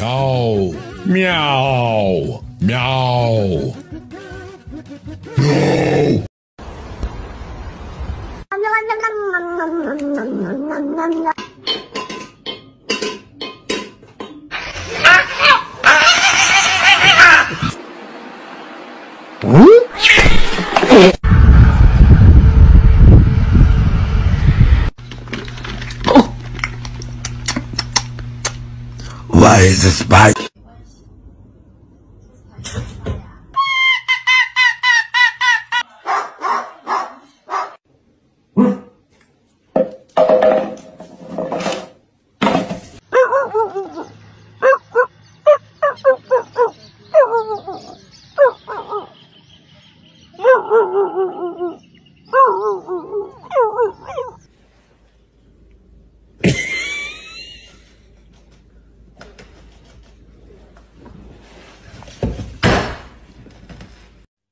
Meow. Meow. Meow. No. Why is this bike?